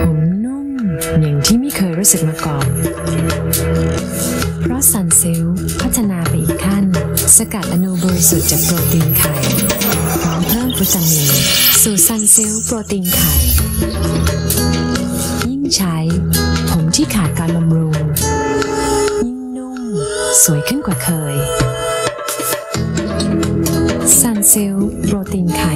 ผมนุ่มอย่างที่ไม่เคยรู้สึกมาก่อน เพราะซันซิลพัฒนาไปอีกขั้น สกัดอณูบริสุทธิ์จากโปรตีนไข่พร้อมเพิ่มวิตามินสู่ซันซิลโปรตีนไข่ ยิ่งใช้ ผมที่ขาดการบำรุง ยิ่งนุ่ม สวยขึ้นกว่าเคยซันซิลโปรตีนไข่